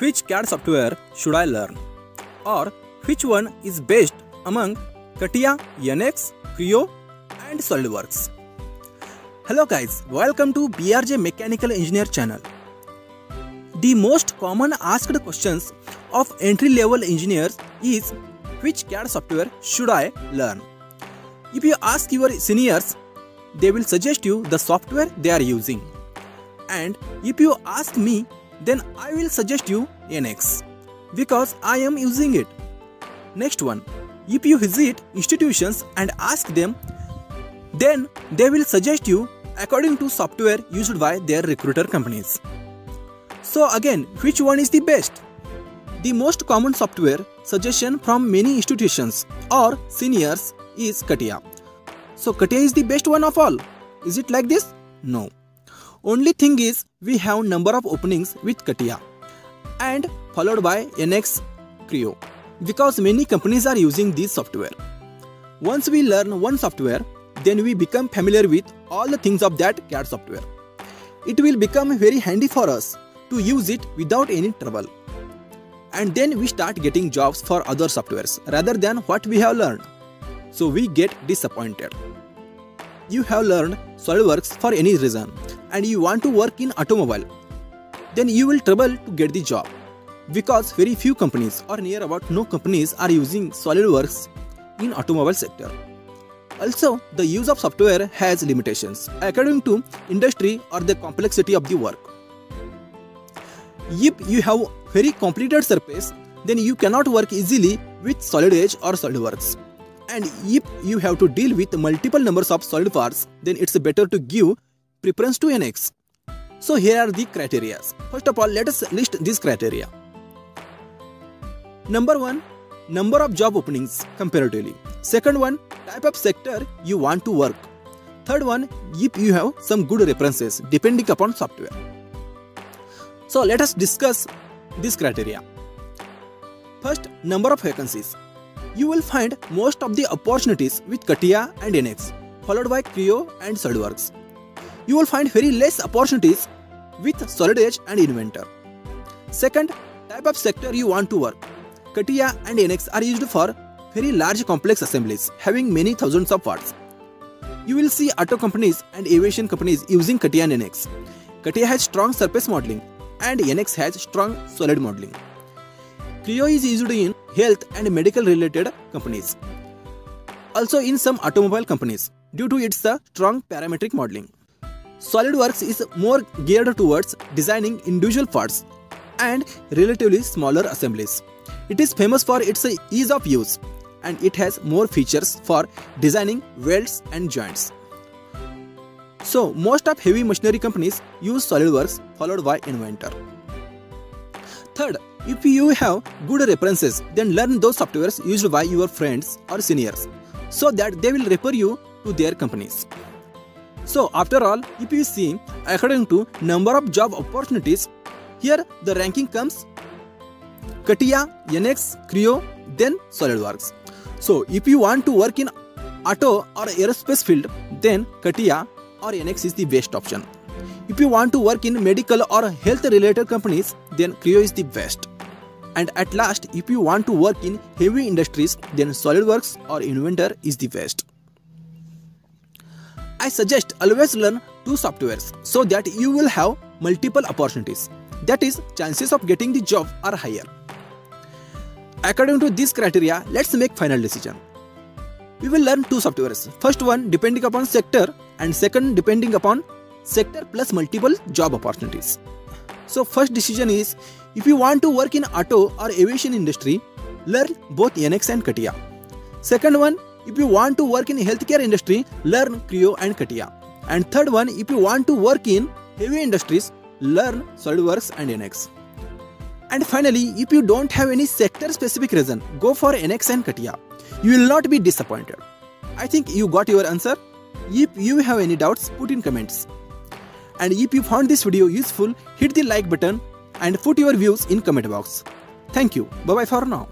which CAD software should I learn? Or which one is best among CATIA, NX, Creo and SolidWorks? Hello guys, welcome to BRJ Mechanical Engineer channel. The most common asked questions of entry level engineers is which CAD software should I learn? If you ask your seniors, they will suggest you the software they are using. And if you ask me, then I will suggest you NX because I am using it. Next one, if you visit institutions and ask them, then they will suggest you according to software used by their recruiter companies. So again, which one is the best? The most common software suggestion from many institutions or seniors is CATIA. So CATIA is the best one of all. Is it like this? No. Only thing is we have number of openings with CATIA and followed by NX Creo because many companies are using this software. Once we learn one software, then we become familiar with all the things of that CAD software. It will become very handy for us to use it without any trouble. And then we start getting jobs for other softwares rather than what we have learned. So we get disappointed. You have learned SolidWorks for any reason and you want to work in automobile, then you will trouble to get the job because very few companies or near about no companies are using SolidWorks in automobile sector. Also, the use of software has limitations according to industry or the complexity of the work. If you have very complicated surface, then you cannot work easily with Solid Edge or SolidWorks. And if you have to deal with multiple numbers of solid parts, then it's better to give preference to NX. So here are the criteria. First of all, let us list these criteria. Number 1. Number of job openings comparatively. Second one, type of sector you want to work. Third one, if you have some good references depending upon software. So let us discuss this criteria. First, number of vacancies. You will find most of the opportunities with CATIA and NX, followed by Creo and SolidWorks you will find very less opportunities with Solid Edge and Inventor. Second, type of sector you want to work. CATIA and NX are used for very large complex assemblies having many thousands of parts. You will see auto companies and aviation companies using CATIA and NX. CATIA has strong surface modeling and NX has strong solid modeling. Creo is used in health and medical related companies. Also in some automobile companies due to its uh, strong parametric modeling. SolidWorks is more geared towards designing individual parts and relatively smaller assemblies. It is famous for its ease of use and it has more features for designing welds and joints. So most of heavy machinery companies use SolidWorks followed by Inventor. Third, if you have good references, then learn those softwares used by your friends or seniors so that they will refer you to their companies. So after all, if you see according to number of job opportunities, here the ranking comes CATIA, NX, Creo, then SolidWorks. So if you want to work in auto or aerospace field, then CATIA or NX is the best option. If you want to work in medical or health related companies, then Creo is the best. And at last, if you want to work in heavy industries, then SolidWorks or Inventor is the best. I suggest always learn two softwares so that you will have multiple opportunities. That is, chances of getting the job are higher. According to this criteria, let's make final decision. We will learn two softwares. First one depending upon sector and second depending upon sector plus multiple job opportunities. So first decision is if you want to work in auto or aviation industry, learn both NX and CATIA. Second one, if you want to work in healthcare industry, learn Creo and CATIA. And third one, if you want to work in heavy industries, learn SolidWorks and NX. And finally, if you don't have any sector specific reason, go for NX and CATIA. You will not be disappointed. I think you got your answer. If you have any doubts, put in comments. And if you found this video useful, hit the like button and put your views in comment box. Thank you. Bye bye for now.